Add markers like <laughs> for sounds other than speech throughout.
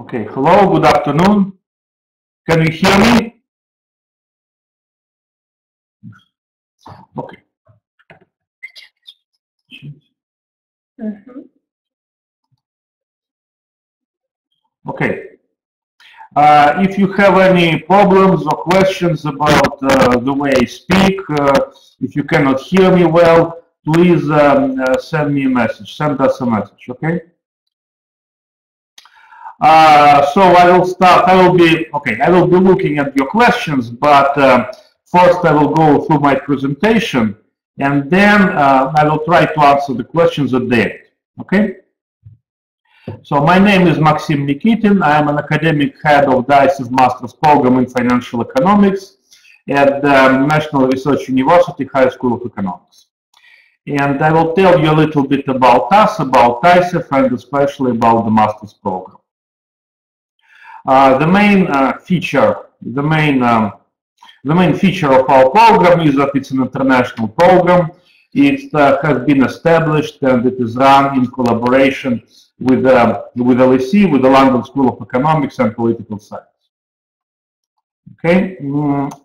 Okay, hello, good afternoon. Can you hear me? Okay. Okay. Uh, if you have any problems or questions about uh, the way I speak, uh, if you cannot hear me well, please um, uh, send me a message. Send us a message, okay? Uh, so I will start. I will be okay. I will be looking at your questions, but uh, first I will go through my presentation, and then uh, I will try to answer the questions at the end. Okay. So my name is Maxim Nikitin. I am an academic head of the ICEF Master's Program in Financial Economics at the National Research University High School of Economics. And I will tell you a little bit about us, about ICEF, and especially about the Master's Program. Uh, the main uh, feature, the main, um, the main feature of our program is that it's an international program. It uh, has been established and it is run in collaboration with um, with LSE, with the London School of Economics and Political Science. Okay,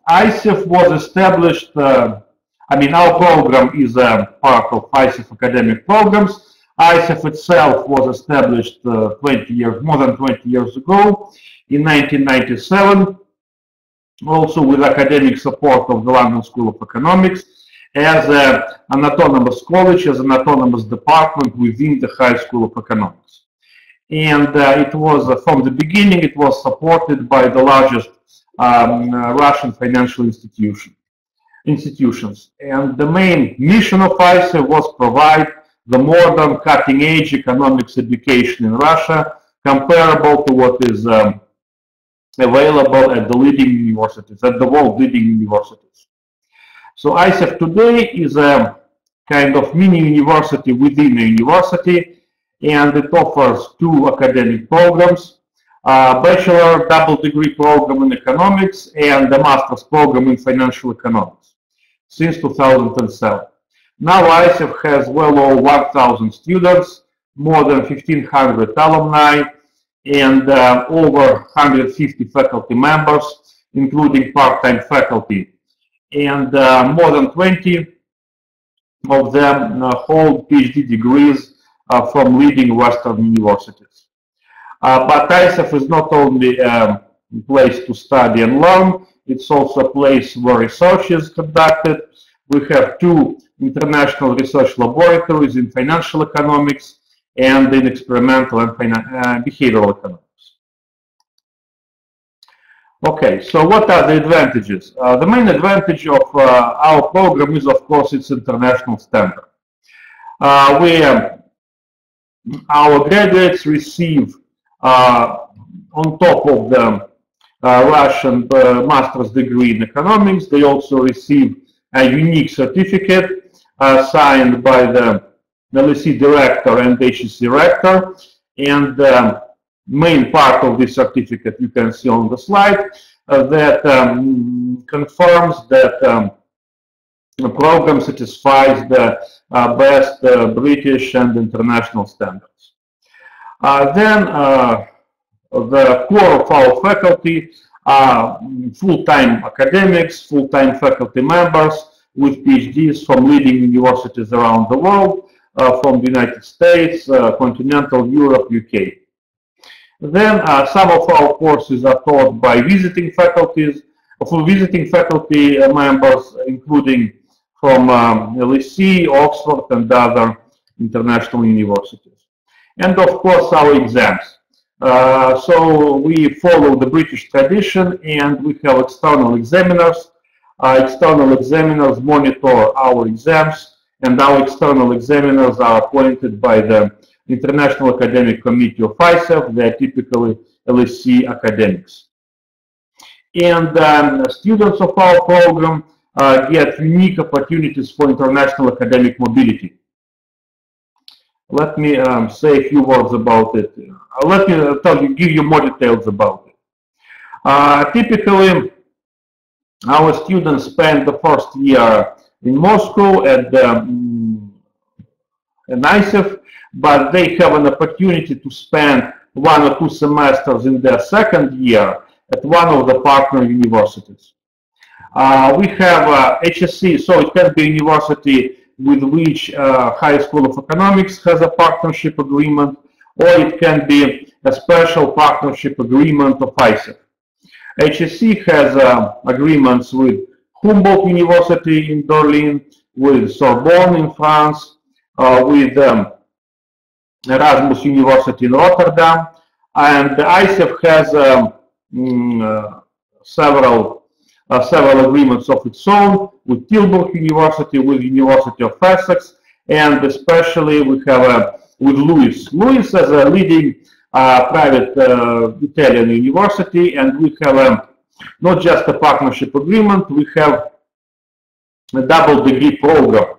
ICEF was established. Uh, I mean, our program is a part of ICEF academic programs. ICEF itself was established uh, 20 years, more than 20 years ago, in 1997, also with academic support of the London School of Economics, as a, an autonomous college, as an autonomous department within the High School of Economics. And uh, it was, uh, from the beginning, it was supported by the largest um, uh, Russian financial institution, institutions. And the main mission of ICEF was provide the modern cutting-edge economics education in Russia, comparable to what is um, available at the leading universities, at the world leading universities. So ICEF today is a kind of mini university within a university, and it offers two academic programs, a bachelor double degree program in economics and a master's program in financial economics since 2007. Now ICEF has well over 1,000 students, more than 1,500 alumni, and uh, over 150 faculty members, including part-time faculty. And uh, more than 20 of them uh, hold PhD degrees uh, from leading Western universities. Uh, but ICEF is not only a place to study and learn, it's also a place where research is conducted. We have two international research laboratories in financial economics and in experimental and uh, behavioral economics. Okay, so what are the advantages? Uh, the main advantage of uh, our program is, of course, its international standard. Uh, we, um, our graduates receive, uh, on top of the uh, Russian master's degree in economics, they also receive a unique certificate signed by the LSE director and HEC director. And um, main part of this certificate you can see on the slide uh, that um, confirms that um, the program satisfies the uh, best uh, British and international standards. Uh, then uh, the core of our faculty are full-time academics, full-time faculty members with PhDs from leading universities around the world, uh, from the United States, continental Europe, UK. Then uh, some of our courses are taught by visiting faculties, for visiting faculty uh, members, including from um, LSE, Oxford, and other international universities. And of course, our exams. Uh, so we follow the British tradition and we have external examiners. Uh, external examiners monitor our exams and our external examiners are appointed by the International Academic Committee of ICEF, they are typically LSE academics. And um, students of our program uh, get unique opportunities for international academic mobility. Let me um, say a few words about it. Uh, let me uh, tell you, give you more details about it. Uh, typically, our students spend the first year in Moscow at the um, but they have an opportunity to spend one or two semesters in their second year at one of the partner universities. Uh, we have uh, HSE, so it can be a university with which uh, High School of Economics has a partnership agreement, or it can be a special partnership agreement of ICEF. HSE has uh, agreements with Humboldt University in Berlin, with Sorbonne in France, uh, with um, Erasmus University in Rotterdam, and ICEF has um, mm, uh, several uh, several agreements of its own with Tilburg University, with University of Essex, and especially we have uh, with LUISS. LUISS is a leading private uh, Italian university, and we have um, not just a partnership agreement, we have a double degree program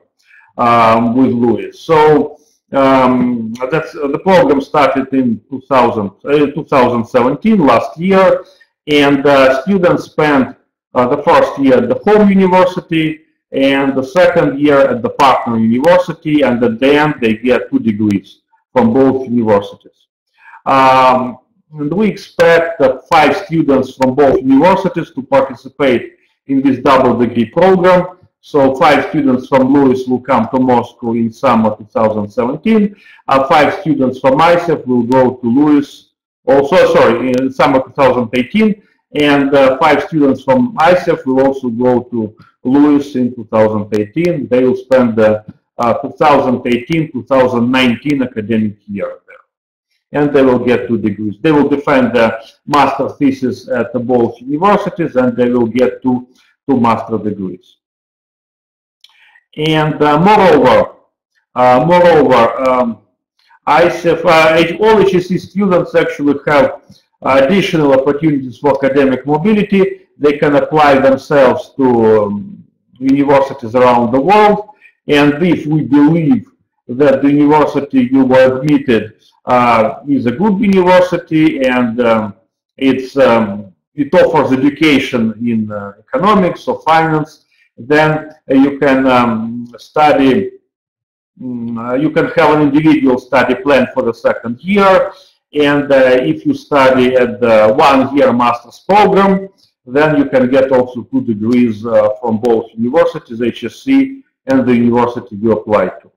um, with LUISS. So um, that's uh, the program started in 2000, uh, 2017, last year, and students spent the first year at the home university and the second year at the partner university, and at the end they get two degrees from both universities. Um, and we expect that five students from both universities to participate in this double degree program. So five students from LUISS will come to Moscow in summer 2017. Uh, five students from ICEF will go to LUISS also sorry, in summer 2018. And uh, five students from ICEF will also go to LUISS in 2018. They will spend the 2018-2019 uh, academic year. And they will get two degrees. They will defend the master thesis at both universities and they will get two, two master degrees. And uh, moreover, uh, moreover, um, ICEF, uh, all HSE students actually have additional opportunities for academic mobility. They can apply themselves to um, universities around the world. And if we believe that the university you were admitted uh, is a good university and um, it's, um, it offers education in uh, economics or finance, then uh, you can um, study, um, you can have an individual study plan for the second year and uh, if you study at the one-year master's program, then you can get also two degrees uh, from both universities, HSE, and the university you apply to.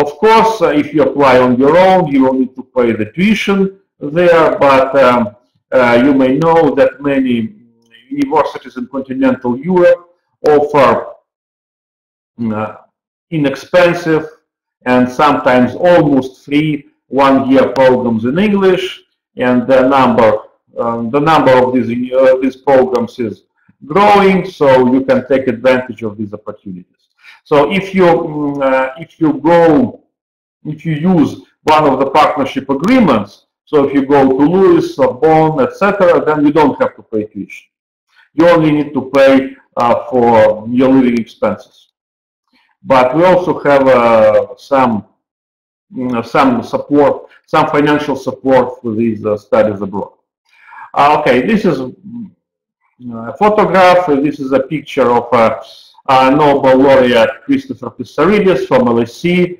Of course, uh, if you apply on your own, you will need to pay the tuition there, but um, uh, you may know that many universities in continental Europe offer uh, inexpensive and sometimes almost free one-year programs in English, and the number um, the number of these uh, these programs is growing, so you can take advantage of these opportunities. So if you mm, uh, if you go if you use one of the partnership agreements, so if you go to Sorbonne, etc., then you don't have to pay tuition. You only need to pay uh, for your living expenses. But we also have uh, some some support, some financial support for these uh, studies abroad. Uh, okay, this is a photograph. This is a picture of uh, Nobel laureate Christopher Pissarides from LSE,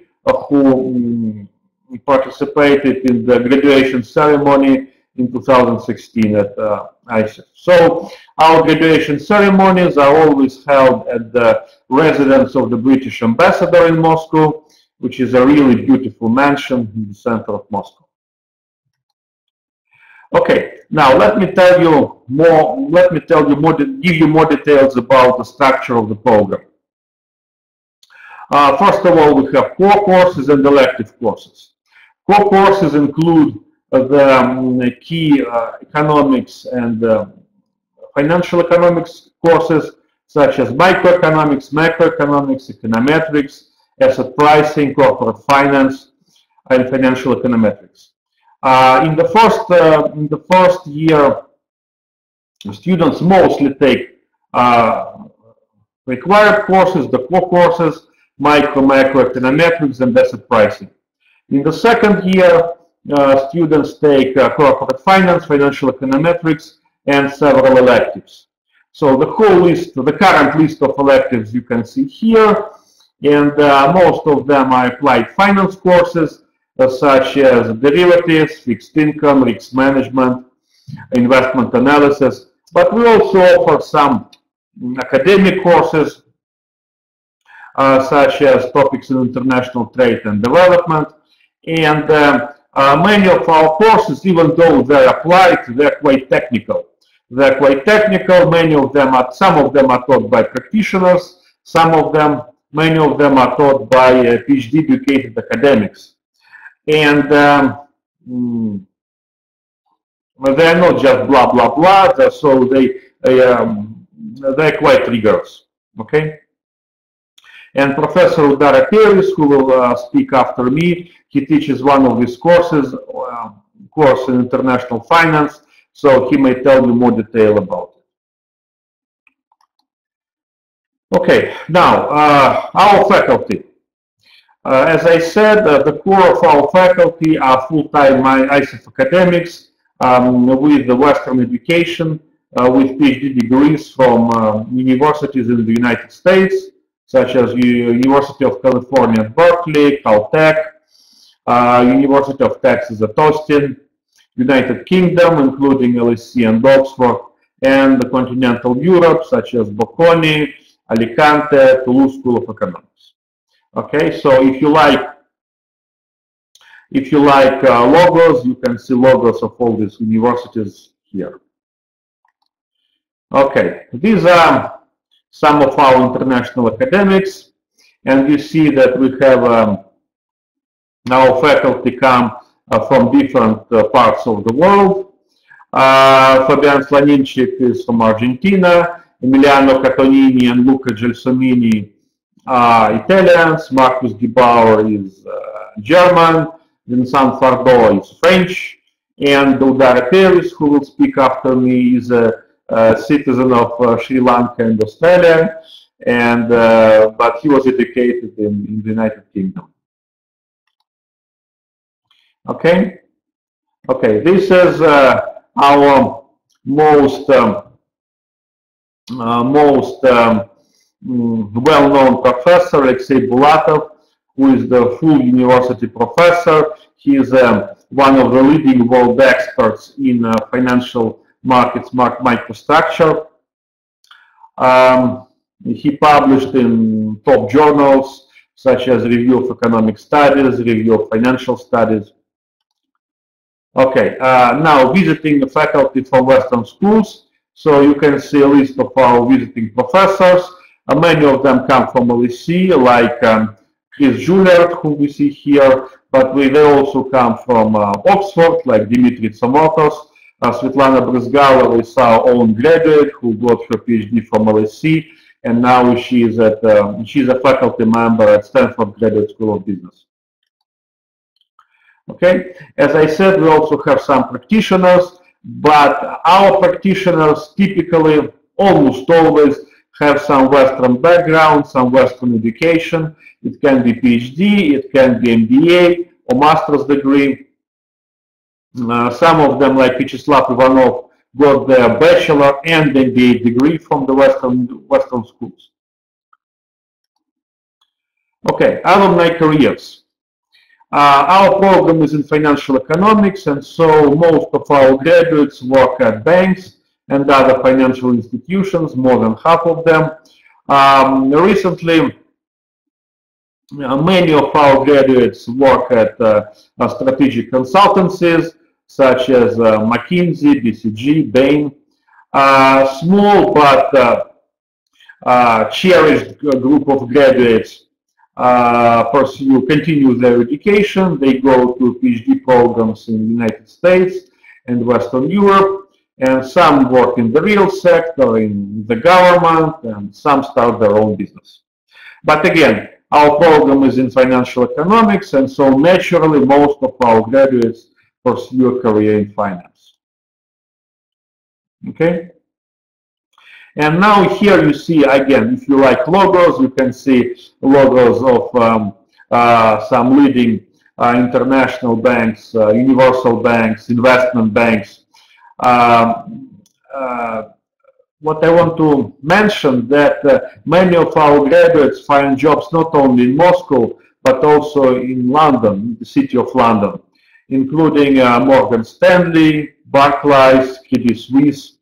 who um, participated in the graduation ceremony in 2016 at uh. So our graduation ceremonies are always held at the residence of the British ambassador in Moscow which is a really beautiful mansion in the center of Moscow. Okay, now let me tell you more, let me tell you more, give you more details about the structure of the program. Uh, first of all, we have core courses and elective courses. Core courses include uh, the um, key uh, economics and uh, financial economics courses such as microeconomics, macroeconomics, econometrics, asset pricing, corporate finance, and financial econometrics. Uh, in the first uh, in the first year, students mostly take uh, required courses, the core courses, micro, macro, econometrics, and asset pricing. In the second year, uh, students take uh, corporate finance, financial econometrics, and several electives. So the whole list, the current list of electives you can see here and uh, most of them are applied finance courses. Such as derivatives, fixed income, risk management, investment analysis, but we also offer some academic courses uh, such as topics in international trade and development. And um, uh, many of our courses, even though they're applied, they're quite technical. They're quite technical. Many of them are, some of them are taught by practitioners. Some of them, many of them are taught by uh, PhD educated academics. And um, mm, they're not just blah, blah, blah. So they, they um, they're quite rigorous. Okay. And Professor Udara Peiris, who will uh, speak after me, he teaches one of these courses, uh, course in international finance, so he may tell you more detail about it. Okay, now uh, our faculty. Uh, as I said, uh, the core of our faculty are full-time ICEF academics um, with the Western education, uh, with PhD degrees from universities in the United States, such as University of California at Berkeley, Caltech, uh, University of Texas at Austin, United Kingdom, including LSE and Oxford, and the continental Europe, such as Bocconi, Alicante, Toulouse School of Economics. Okay, so if you like if you like uh, logos, you can see logos of all these universities here. Okay, these are some of our international academics, and you see that we have um, our faculty come uh, from different uh, parts of the world. Uh, Fabian Slonimczyk is from Argentina, Emiliano Catonini and Luca Gelsomini Italians, Marcus Gebauer is uh, German, Vincent Fardeau is French, and Udara Peiris, who will speak after me, is a uh, citizen of uh, Sri Lanka and Australia, and uh, but he was educated in, in the United Kingdom. Okay, okay. This is our most um, most um, well-known professor, Alexei Bulatov, who is the full university professor. He is um, one of the leading world experts in uh, financial markets microstructure. Um, he published in top journals such as Review of Economic Studies, Review of Financial Studies. Okay, uh, now visiting the faculty from Western schools. So you can see a list of our visiting professors. Uh, many of them come from LSE, like um, Chris Julliard, who we see here, but we, they also come from uh, Oxford, like Dimitri Tsomocos, uh, Svetlana Bryzgalova is our own graduate who got her PhD from LSE, and now she is at um, she's a faculty member at Stanford Graduate School of Business. Okay, as I said, we also have some practitioners, but our practitioners typically, almost always, have some Western background, some Western education. It can be PhD, it can be MBA or master's degree. Uh, some of them, like Vyacheslav Ivanov, got their bachelor and MBA degree from the Western, Western schools. Okay, alumni careers. Uh, our program is in financial economics, and so most of our graduates work at banks and other financial institutions, more than half of them. Um, recently, uh, many of our graduates work at uh, strategic consultancies, such as uh, McKinsey, BCG, Bain. Uh, small but uh, cherished group of graduates pursue, continue their education. They go to PhD programs in the United States and Western Europe, and some work in the real sector, in the government, and some start their own business. But again, our program is in financial economics, and so naturally most of our graduates pursue a career in finance. Okay? And now here you see, again, if you like logos, you can see logos of um, uh, some leading uh, international banks, uh, universal banks, investment banks. Um, uh, what I want to mention that uh, many of our graduates find jobs not only in Moscow, but also in London, the city of London, including uh, Morgan Stanley, Barclays, Credit Suisse.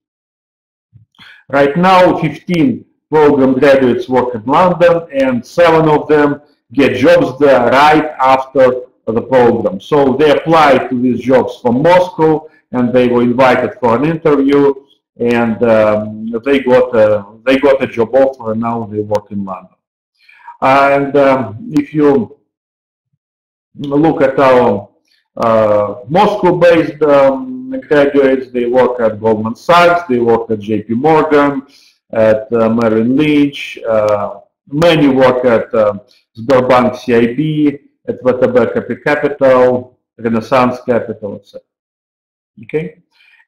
Right now, 15 program graduates work in London, and seven of them get jobs there right after the program. So they apply to these jobs from Moscow, and they were invited for an interview, and um, they got a, they got a job offer, and now they work in London. And um, if you look at our uh, Moscow-based um, graduates, they work at Goldman Sachs, they work at JP Morgan, at uh, Merrill Lynch, uh, many work at uh, Sberbank CIB, at VTB Capital, Renaissance Capital, etc. Okay,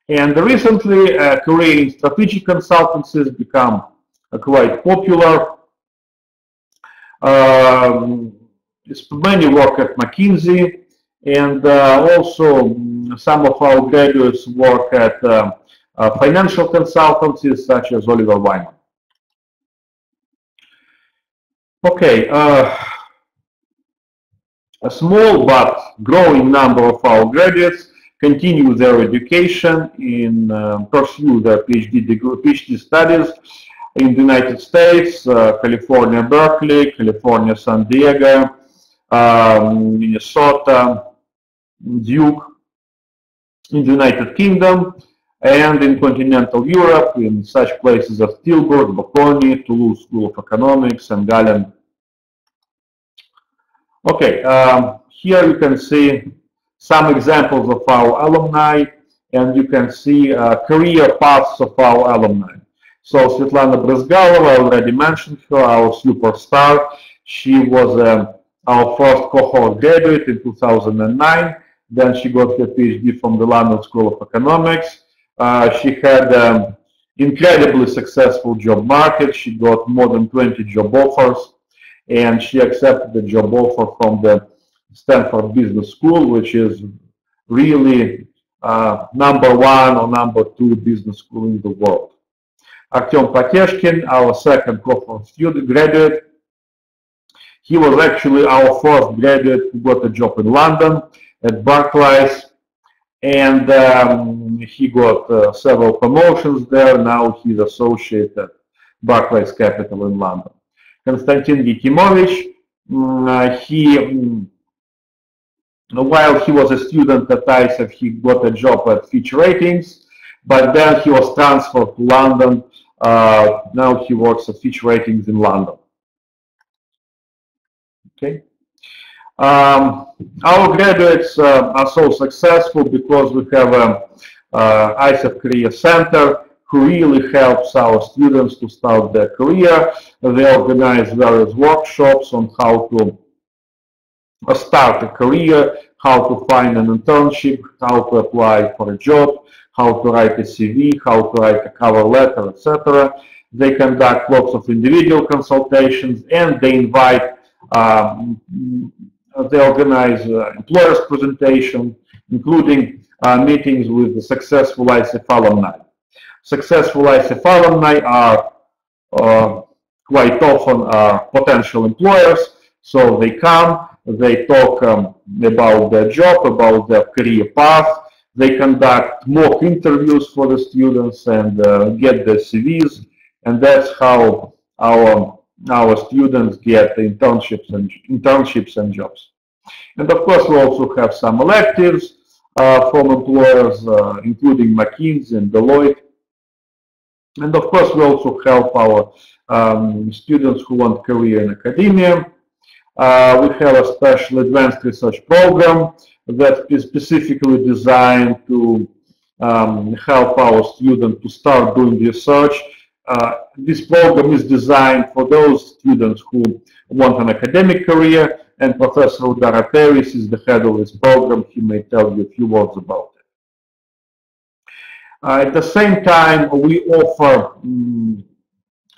and recently, uh, in strategic consultancies become uh, quite popular. Um, many work at McKinsey, and uh, also mm, some of our graduates work at uh, uh, financial consultancies such as Oliver Wyman. Okay, uh, a small but growing number of our graduates continue their education in uh, pursue their PhD degree, PhD studies in the United States, uh, California, Berkeley, California, San Diego, um, Minnesota, Duke, in the United Kingdom, and in continental Europe, in such places as Tilburg, Bocconi, Toulouse School of Economics, and Gallen. Okay, um, here you can see some examples of our alumni, and you can see uh, career paths of our alumni. So Svetlana Bryzgalova, I already mentioned her, our superstar. She was um, our first cohort graduate in 2009. Then she got her PhD from the London School of Economics. Uh, she had um, incredibly successful job market. She got more than 20 job offers, and she accepted the job offer from the Stanford Business School, which is really uh, number one or number two business school in the world. Artem Pateshkin, our second cohort student graduate, he was actually our first graduate who got a job in London at Barclays and um, he got uh, several promotions there. Now he's associate at Barclays Capital in London. Konstantin Yekimovich, um, uh, he, um, while he was a student at ICEF, he got a job at Fitch Ratings, but then he was transferred to London. Uh, now he works at Fitch Ratings in London. Okay. Um, our graduates uh, are so successful because we have a uh, ICEF Career Center who really helps our students to start their career. They organize various workshops on how to uh, start a career, how to find an internship, how to apply for a job, how to write a CV, how to write a cover letter, etc. They conduct lots of individual consultations and they invite um, uh, they organize uh, employers presentation, including uh, meetings with the successful ICEF alumni. Successful ICEF alumni are quite often potential employers, so they come, they talk um, about their job, about their career path, they conduct mock interviews for the students and uh, get their CVs, and that's how our our students get internships and internships and jobs. And of course, we also have some electives uh, from employers, uh, including McKinsey and Deloitte. And of course, we also help our um, students who want career in academia. Uh, we have a special advanced research program that is specifically designed to um, help our students to start doing research uh, this program is designed for those students who want an academic career, and Professor Udara Peiris is the head of this program. He may tell you a few words about it. Uh, at the same time, we offer um,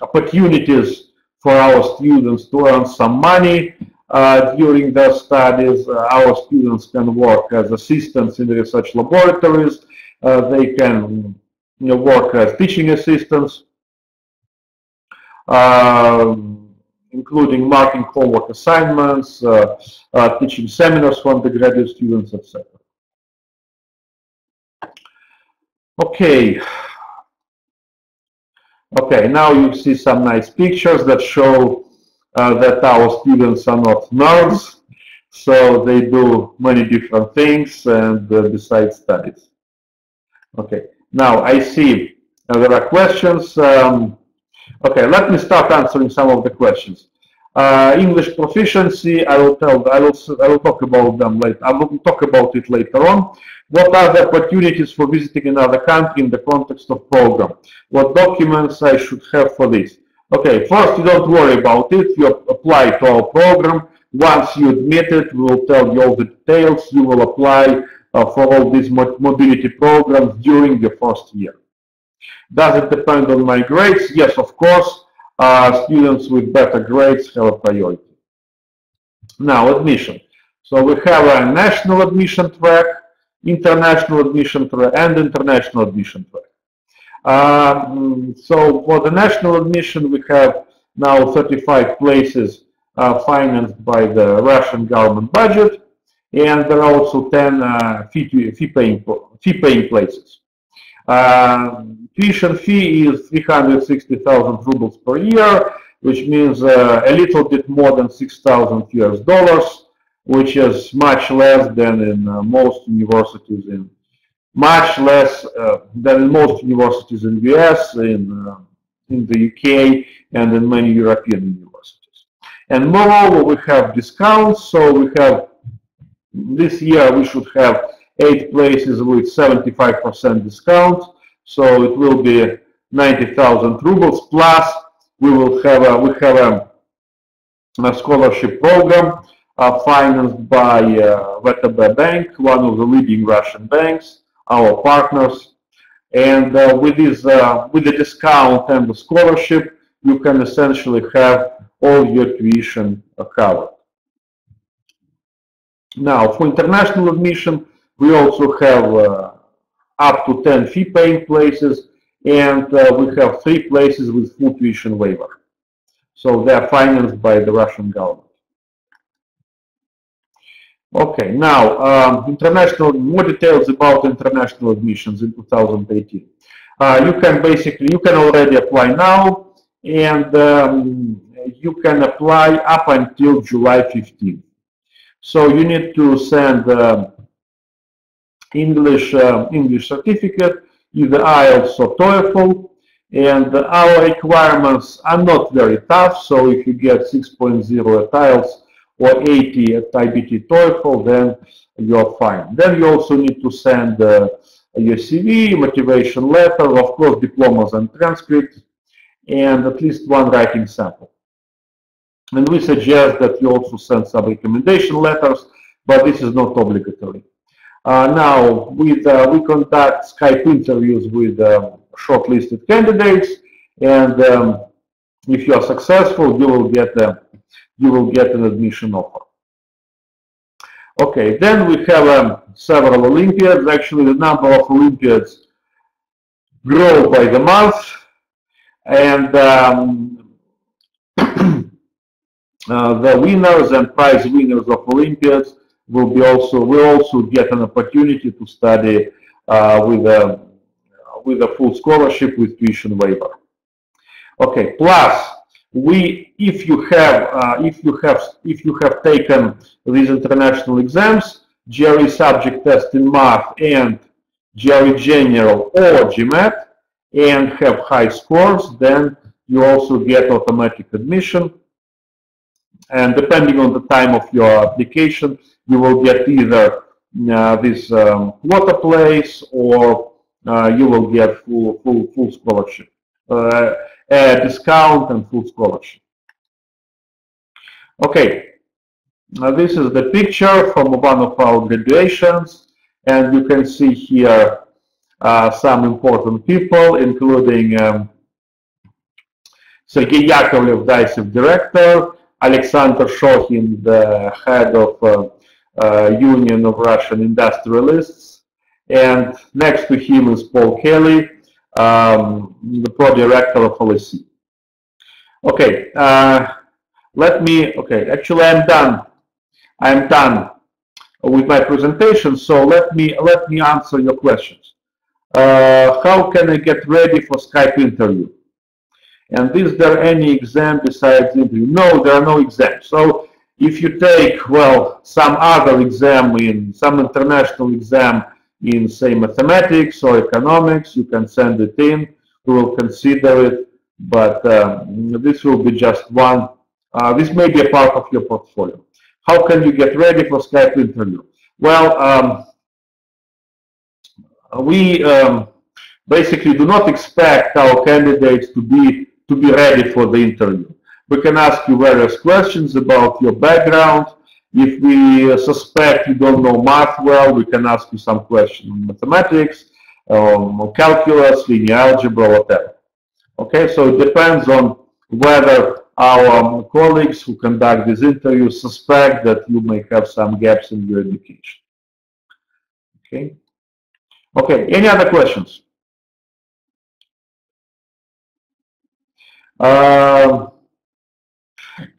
opportunities for our students to earn some money uh, during their studies. Uh, our students can work as assistants in research laboratories. Uh, they can you know, work as teaching assistants um, including marking homework assignments, uh, uh, teaching seminars for undergraduate students, etc. Okay. Okay, now you see some nice pictures that show uh, that our students are not nerds, so they do many different things and uh, besides studies. Okay, now I see uh, there are questions. Um, okay, let me start answering some of the questions. Uh, English proficiency, I will tell, I will, I will talk about them later. I will talk about it later on. What are the opportunities for visiting another country in the context of program? What documents I should have for this? Okay, first, you don't worry about it. You apply to our program. Once you admit it, we will tell you all the details. You will apply uh, for all these mobility programs during your first year. Does it depend on my grades? Yes, of course students with better grades have a priority. Now, admission. So we have a national admission track, international admission track, and international admission track. Um, so for the national admission, we have now 35 places uh, financed by the Russian government budget, and there are also 10 uh, fee, fee, fee paying places. Uh, tuition fee is 360,000 rubles per year, which means uh, a little bit more than 6,000 US dollars, which is much less than in uh, most universities in much less uh, than in most universities in the US, in uh, in the UK, and in many European universities. And moreover, we have discounts. So we have this year we should have eight places with 75% discount. So it will be 90,000 rubles plus we will have a, we have a, a scholarship program uh, financed by uh, VTB Bank, one of the leading Russian banks, our partners. And uh, with this, uh, with the discount and the scholarship, you can essentially have all your tuition covered. Now, for international admission, we also have uh, up to 10 fee paying places, and uh, we have three places with full tuition waiver. So they are financed by the Russian government. Okay, now um, international more details about international admissions in 2018. Uh, you can basically you can already apply now, and um, you can apply up until July 15th. So you need to send uh, English uh, English certificate, either IELTS or TOEFL, and our requirements are not very tough. So if you get 6.0 at IELTS or 80 at IBT TOEFL, then you're fine. Then you also need to send uh, your CV, motivation letter, of course, diplomas and transcripts, and at least one writing sample. And we suggest that you also send some recommendation letters, but this is not obligatory. Uh, now, with, uh, we conduct Skype interviews with um, shortlisted candidates, and um, if you are successful, you will get a, you will get an admission offer. Okay, then we have um, several Olympiads. Actually, the number of Olympiads grow by the month, and um, <clears throat> uh, the winners and prize winners of Olympiads will be also will also get an opportunity to study uh, with a with a full scholarship with tuition waiver. Okay. Plus, we if you have uh, if you have if you have taken these international exams, GRE subject test in math and GRE general or GMAT, and have high scores, then you also get automatic admission. And depending on the time of your application, you will get either uh, this um, quota place or uh, you will get full, full, full scholarship, uh, a discount and full scholarship. Okay, now this is the picture from one of our graduations, and you can see here uh, some important people, including um, Sergei Yakovlev, DICEF director, Alexander Shokhin, the head of uh, Union of Russian Industrialists. And next to him is Paul Kelly, um, the pro-director of LSE. Okay, uh, let me, okay, actually I'm done. I'm done with my presentation, so let me, let me answer your questions. Uh, how can I get ready for Skype interview? And is there any exam besides interview? No, there are no exams. So if you take, well, some other exam in, some international exam in, say, mathematics or economics, you can send it in. We will consider it, but um, this will be just one. Uh, this may be a part of your portfolio. How can you get ready for Skype interview? Well, um, we um, basically do not expect our candidates to be to be ready for the interview. We can ask you various questions about your background. If we suspect you don't know math well, we can ask you some questions on mathematics, um, calculus, linear algebra, whatever. Okay, so it depends on whether our um, colleagues who conduct these interviews suspect that you may have some gaps in your education. Okay. Okay, any other questions? Uh,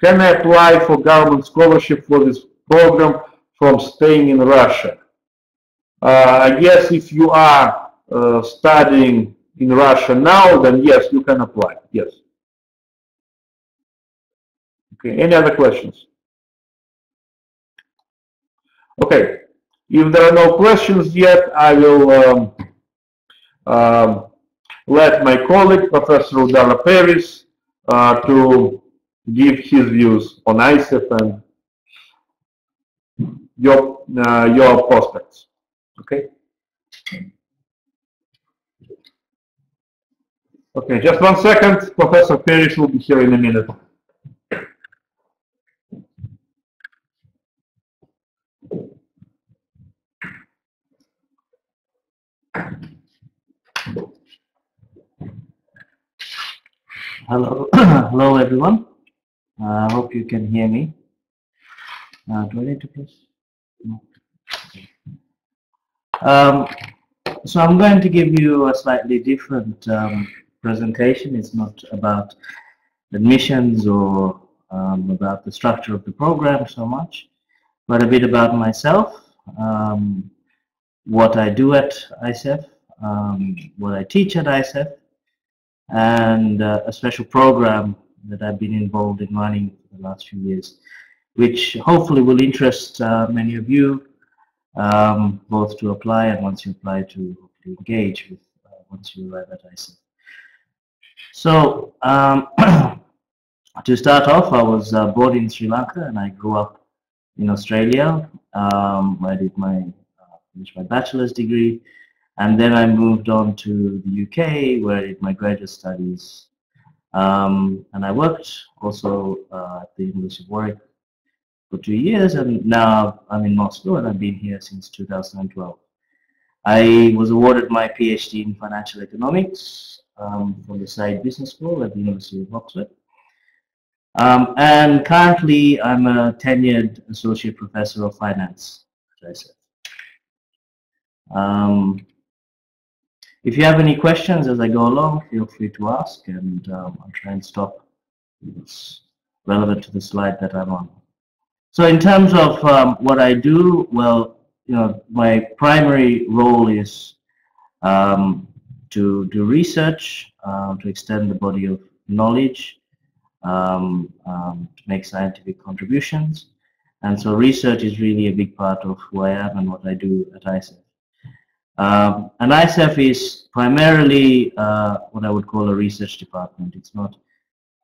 can I apply for government scholarship for this program from staying in Russia? Uh, I guess if you are uh, studying in Russia now, then yes, you can apply. Yes. Okay, any other questions? Okay, if there are no questions yet, I will um, um, let my colleague, Professor Udara Peiris, uh, to give his views on ICEF and your, uh, your prospects. Okay? Okay, just one second. Professor Peiris will be here in a minute. Hello, <clears throat> hello everyone. I uh, hope you can hear me. Uh, do I need to press? No. Um, so I'm going to give you a slightly different um, presentation. It's not about admissions or um, about the structure of the program so much, but a bit about myself, um, what I do at ICEF, um, what I teach at ICEF, and uh, a special program that I've been involved in running for the last few years, which hopefully will interest uh, many of you, um, both to apply and once you apply to hopefully engage with uh, once you arrive at ICEF. So um, <clears throat> to start off, I was uh, born in Sri Lanka and I grew up in Australia. Um, I did my uh, finished my bachelor's degree and then I moved on to the UK where I did my graduate studies. Um, and I worked also uh, at the University of Warwick for two years and now I'm in Moscow and I've been here since 2012. I was awarded my PhD in financial economics um, from the Said Business School at the University of Oxford. Um, and currently I'm a tenured associate professor of finance, as I said. Um, if you have any questions as I go along, feel free to ask and um, I'll try and stop if it's relevant to the slide that I'm on. So in terms of um, what I do, well, you know, my primary role is um, to do research, um, to extend the body of knowledge, um, um, to make scientific contributions. And so research is really a big part of who I am and what I do at ICEF. Um, and ICEF is primarily uh, what I would call a research department. It's not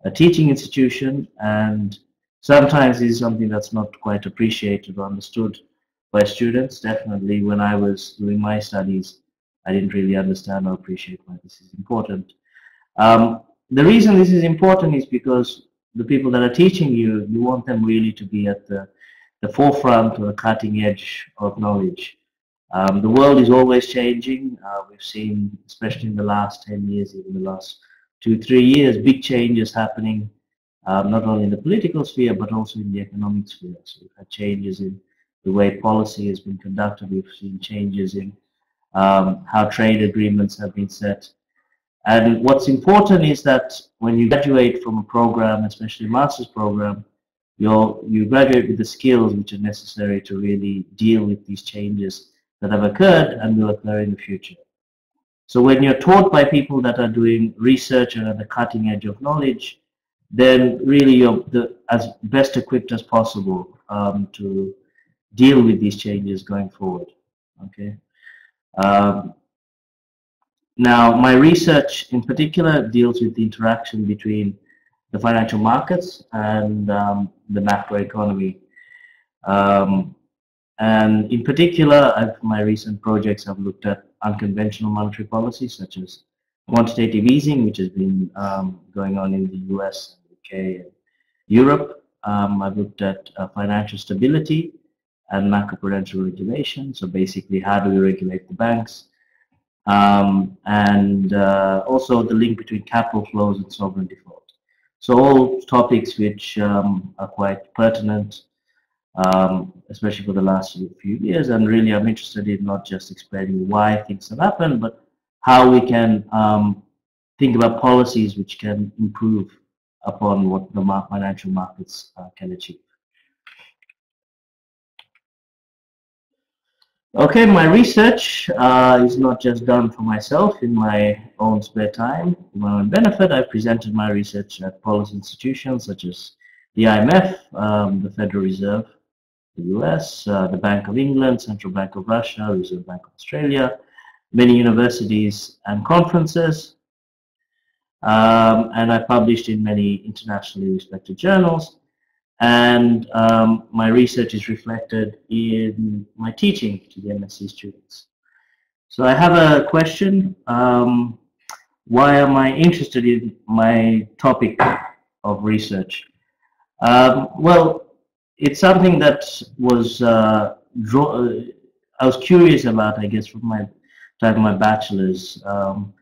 a teaching institution, and sometimes it's something that's not quite appreciated or understood by students. Definitely, when I was doing my studies, I didn't really understand or appreciate why this is important. Um, the reason this is important is because the people that are teaching you, you want them really to be at the, the forefront or the cutting edge of knowledge. Um, the world is always changing. Uh, we've seen, especially in the last 10 years, even the last two, three years, big changes happening, um, not only in the political sphere, but also in the economic sphere. So we've had changes in the way policy has been conducted. We've seen changes in um, how trade agreements have been set. And what's important is that when you graduate from a program, especially a master's program, you you graduate with the skills which are necessary to really deal with these changes that have occurred and will occur in the future. So when you're taught by people that are doing research and at the cutting edge of knowledge, then really you're the, as best equipped as possible um, to deal with these changes going forward. Okay. Um, now, my research in particular deals with the interaction between the financial markets and um, the macroeconomy. Um, and in particular, I've, my recent projects have looked at unconventional monetary policy, such as quantitative easing, which has been um, going on in the US, UK, and Europe. Um, I've looked at uh, financial stability and macroprudential regulation. So basically, how do we regulate the banks? Um, and uh, also the link between capital flows and sovereign default. So all topics which um, are quite pertinent, um, especially for the last few years. And really, I'm interested in not just explaining why things have happened, but how we can um, think about policies which can improve upon what the financial markets uh, can achieve. Okay, my research uh, is not just done for myself in my own spare time. For my own benefit, I presented my research at policy institutions such as the IMF, um, the Federal Reserve, the US, uh, the Bank of England, Central Bank of Russia, Reserve Bank of Australia, many universities and conferences. Um, and I published in many internationally respected journals. And um, my research is reflected in my teaching to the MSc students. So I have a question. Um, why am I interested in my topic of research? Um, well, it's something that was uh, draw, uh, I was curious about, I guess, from my time my bachelor's. Um,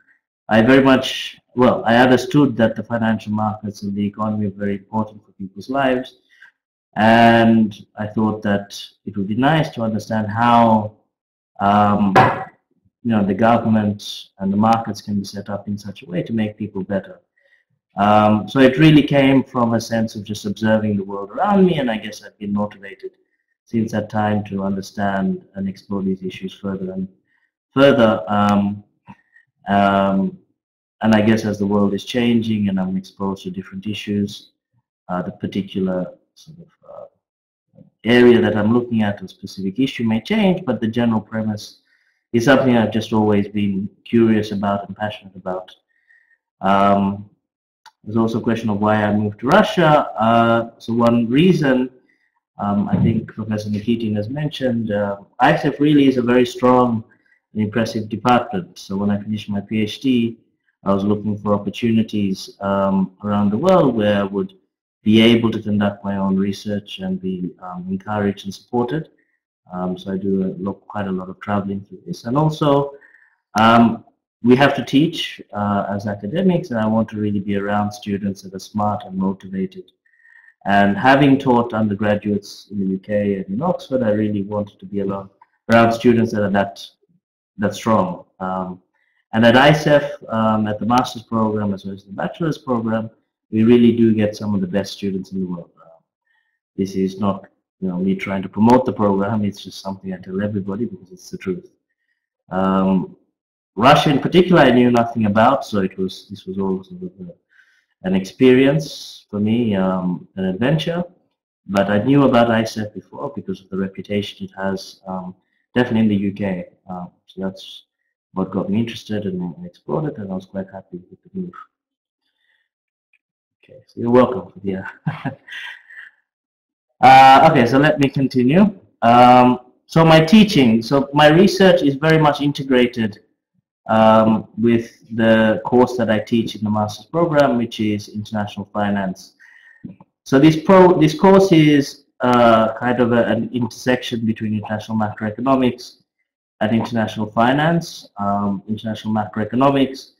I very much, well, I understood that the financial markets and the economy are very important for people's lives. And I thought that it would be nice to understand how um, you know, the government and the markets can be set up in such a way to make people better. Um, so it really came from a sense of just observing the world around me, and I guess I've been motivated since that time to understand and explore these issues further and further. Um, um, and I guess as the world is changing and I'm exposed to different issues, uh, the particular sort of uh, area that I'm looking at, a specific issue may change, but the general premise is something I've just always been curious about and passionate about. Um, there's also a question of why I moved to Russia. Uh, so one reason, um, I think Professor Nikitin has mentioned, uh, ICEF really is a very strong and impressive department. So when I finished my PhD, I was looking for opportunities um, around the world where I would be able to conduct my own research and be um, encouraged and supported. Um, so I do a lot, quite a lot of traveling through this. And also, um, we have to teach uh, as academics, and I want to really be around students that are smart and motivated. And having taught undergraduates in the UK and in Oxford, I really wanted to be around, around students that are that, that strong. Um, and at ICEF, um, at the master's program as well as the bachelor's program, we really do get some of the best students in the world. Uh, this is not you know me trying to promote the program. It's just something I tell everybody because it's the truth. Um, Russia, in particular, I knew nothing about, so it was this was all sort of a, an experience for me, um, an adventure. But I knew about ICEF before because of the reputation it has, um, definitely in the UK. Um, so that's what got me interested and explored it, and I was quite happy with the move. Okay, so you're welcome. Yeah. <laughs> uh, okay, so let me continue. Um, so my teaching, so my research is very much integrated um, with the course that I teach in the master's program, which is international finance. So this pro this course is uh, kind of a, an intersection between international macroeconomics and international finance. Um, international macroeconomics,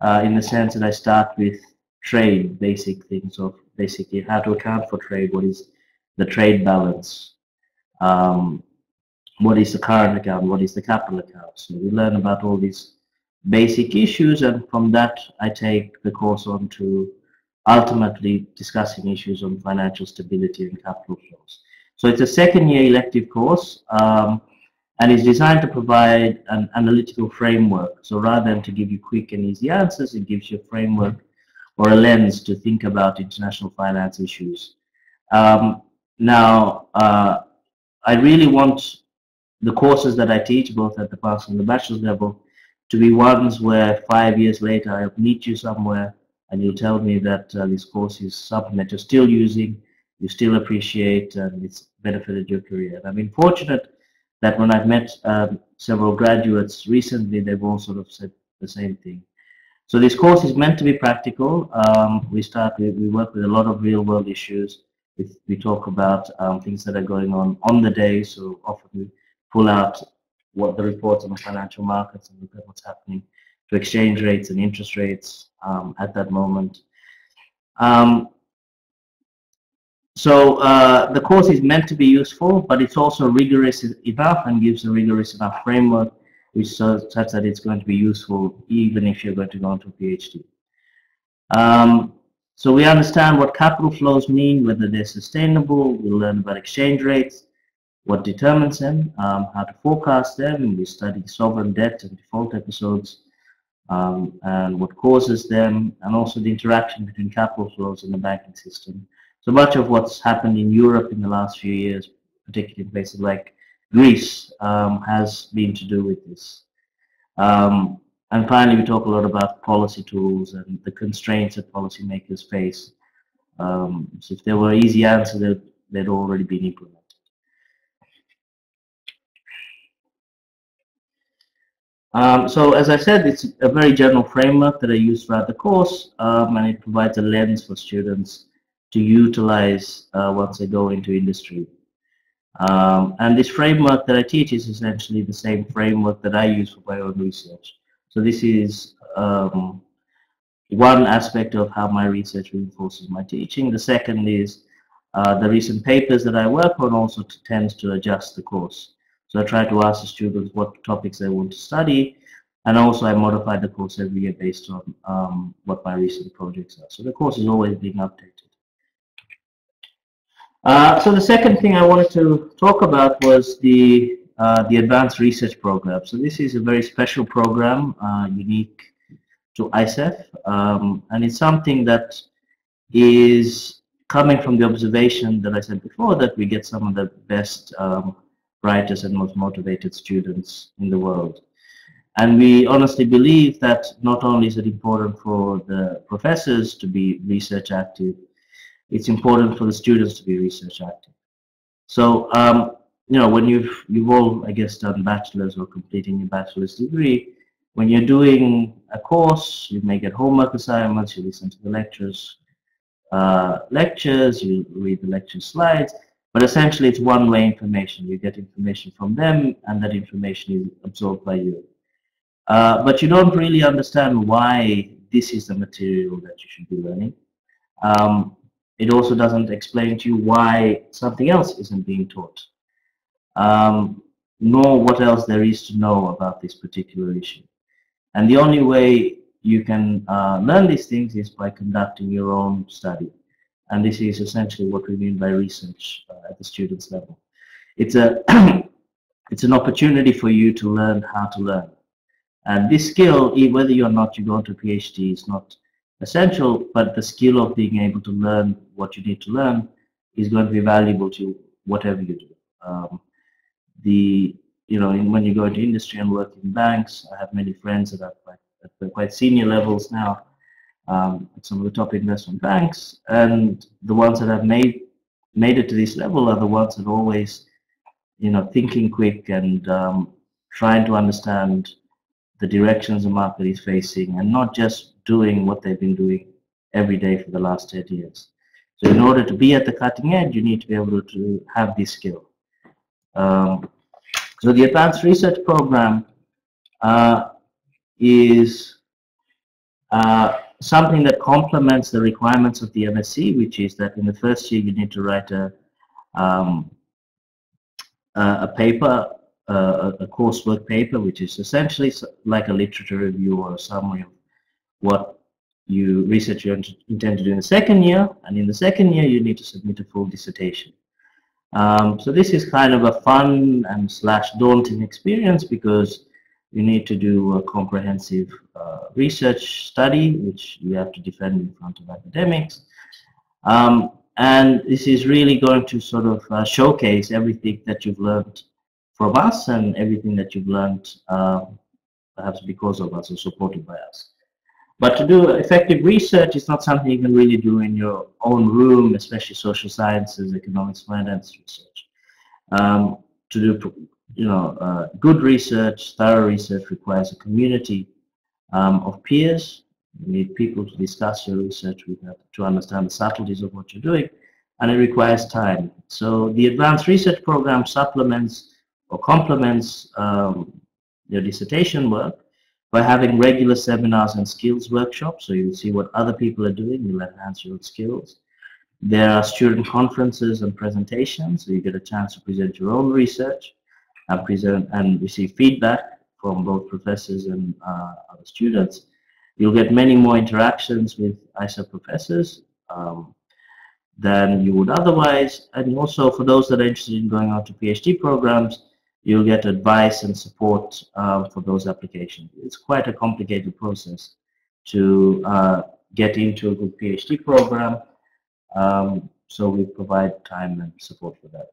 uh, in the sense that I start with trade, basic things of basically how to account for trade, what is the trade balance, um, what is the current account, what is the capital account. So we learn about all these basic issues and from that I take the course on to ultimately discussing issues on financial stability and capital flows. So it's a second year elective course um, and it's designed to provide an analytical framework. So rather than to give you quick and easy answers, it gives you a framework or a lens to think about international finance issues. Um, now, uh, I really want the courses that I teach, both at the master's and the bachelor's level, to be ones where five years later I'll meet you somewhere and you'll tell me that uh, this course is something that you're still using, you still appreciate, and it's benefited your career. And I've been fortunate that when I've met um, several graduates recently, they've all sort of said the same thing. So this course is meant to be practical. Um, we start, we, we work with a lot of real world issues. We, we talk about um, things that are going on on the day. So often we pull out what the reports on the financial markets and look at what's happening to exchange rates and interest rates um, at that moment. Um, so uh, the course is meant to be useful, but it's also rigorous enough and gives a rigorous enough framework which such that it's going to be useful even if you're going to go into a PhD. Um, so we understand what capital flows mean, whether they're sustainable. We learn about exchange rates, what determines them, um, how to forecast them. We study sovereign debt and default episodes, um, and what causes them, and also the interaction between capital flows and the banking system. So much of what's happened in Europe in the last few years, particularly in places like Greece, um, has been to do with this. Um, and finally, we talk a lot about policy tools and the constraints that policymakers face. Um, so if there were easy answers, they'd, they'd already been implemented. Um, so as I said, it's a very general framework that I use throughout the course, um, and it provides a lens for students to utilize uh, once they go into industry. Um, and this framework that I teach is essentially the same framework that I use for my own research. So this is um, one aspect of how my research reinforces my teaching. The second is uh, the recent papers that I work on also tends to adjust the course. So I try to ask the students what topics they want to study, and also I modify the course every year based on um, what my recent projects are. So the course is always being updated. Uh, so the second thing I wanted to talk about was the uh, the advanced research program. So this is a very special program, uh, unique to ICEF, um, and it's something that is coming from the observation that I said before that we get some of the best, um, brightest, and most motivated students in the world. And we honestly believe that not only is it important for the professors to be research active, it's important for the students to be research active. So, um, you know, when you've, you've all, I guess, done bachelor's or completing your bachelor's degree, when you're doing a course, you may get homework assignments, you listen to the lectures, uh, lectures, you read the lecture slides, but essentially it's one-way information. You get information from them, and that information is absorbed by you. Uh, but you don't really understand why this is the material that you should be learning. Um, it also doesn't explain to you why something else isn't being taught, um, nor what else there is to know about this particular issue. And the only way you can uh, learn these things is by conducting your own study. And this is essentially what we mean by research uh, at the student's level. It's a <clears throat> it's an opportunity for you to learn how to learn. And this skill, whether you or not you go to PhD, is not essential, but the skill of being able to learn what you need to learn is going to be valuable to whatever you do. Um, the you know in, when you go into industry and work in banks, I have many friends that are quite, at quite senior levels now um, some of the top investment banks, and the ones that have made made it to this level are the ones that are always you know thinking quick and um, trying to understand the directions the market is facing and not just doing what they've been doing every day for the last 10 years. So in order to be at the cutting edge, you need to be able to have this skill. Um, so the advanced research program uh, is uh, something that complements the requirements of the MSc, which is that in the first year you need to write a, um, a paper, uh, a coursework paper, which is essentially like a literature review or a summary of what you research you intend to do in the second year, and in the second year you need to submit a full dissertation. Um, so this is kind of a fun and slash daunting experience because you need to do a comprehensive uh, research study, which you have to defend in front of academics. Um, and this is really going to sort of uh, showcase everything that you've learned from us and everything that you've learned um, perhaps because of us or supported by us. But to do effective research is not something you can really do in your own room, especially social sciences, economics, finance research. Um, to do you know, uh, good research, thorough research requires a community um, of peers. You need people to discuss your research with, uh, to understand the subtleties of what you're doing, and it requires time. So the advanced research program supplements or complements um, your dissertation work by having regular seminars and skills workshops. So you'll see what other people are doing, you'll enhance your skills. There are student conferences and presentations, so you get a chance to present your own research present and receive feedback from both professors and uh, other students. You'll get many more interactions with ICEF professors um, than you would otherwise. And also for those that are interested in going on to PhD programs, you'll get advice and support uh, for those applications. It's quite a complicated process to uh, get into a good PhD program. Um, so we provide time and support for that.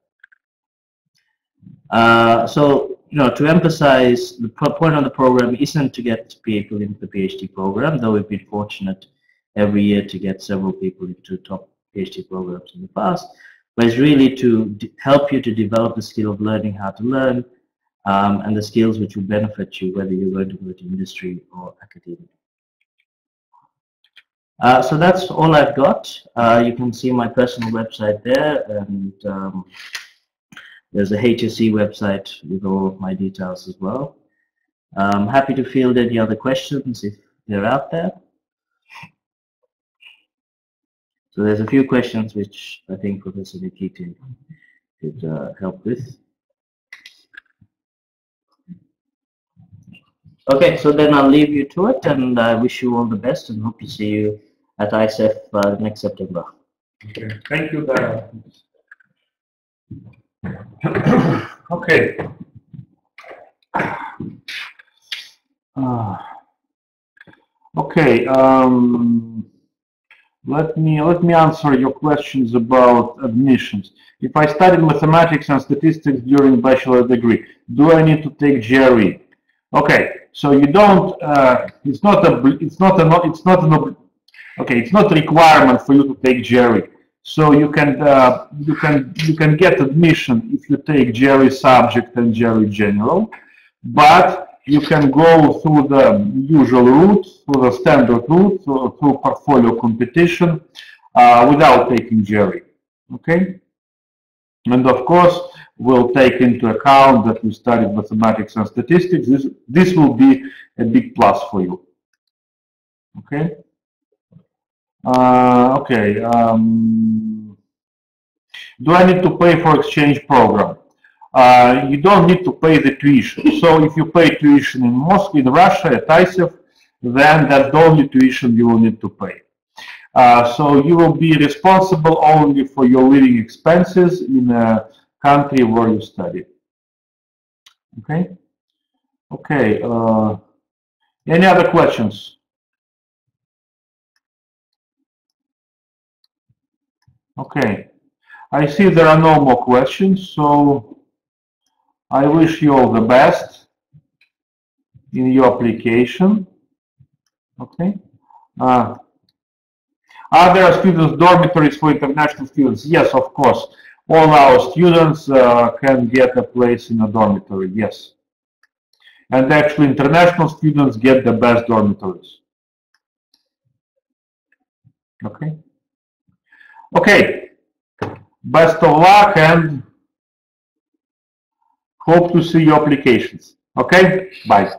Uh, so, you know, to emphasize, the point of the program isn't to get people into the PhD program, though we've been fortunate every year to get several people into top PhD programs in the past, but it's really to help you to develop the skill of learning how to learn um, and the skills which will benefit you whether you're going to go to industry or academia. Uh, so that's all I've got. Uh, you can see my personal website there and um, there's a HSE website with all of my details as well. I'm happy to field any other questions if they're out there. So there's a few questions which I think Professor Nikitin could uh, help with. Okay, so then I'll leave you to it and I wish you all the best and hope to see you at ICEF uh, next September. Okay, thank you, Dara. Okay. Uh, okay. Um, let me let me answer your questions about admissions. If I studied mathematics and statistics during bachelor degree, do I need to take GRE? Okay, so you don't. Uh, it's not a. It's not a. It's not an. Okay, it's not a requirement for you to take GRE. So you can uh, you can you can get admission if you take GRE subject and GRE general, but you can go through the usual route, through the standard route, through, portfolio competition uh, without taking GRE. Okay, and of course we'll take into account that you studied mathematics and statistics. This this will be a big plus for you. Okay. Uh, okay. Um, do I need to pay for exchange program? Uh, you don't need to pay the tuition. So if you pay tuition in Moscow, in Russia, at ICEF, then that's the only tuition you will need to pay. Uh, so you will be responsible only for your living expenses in a country where you study. Okay. Okay. Uh, any other questions? Okay. I see there are no more questions, so I wish you all the best in your application. Okay. Uh, are there students' dormitories for international students? Yes, of course. All our students uh, can get a place in a dormitory, yes. And actually, international students get the best dormitories. Okay. Okay. Best of luck and hope to see your applications. Okay. Bye.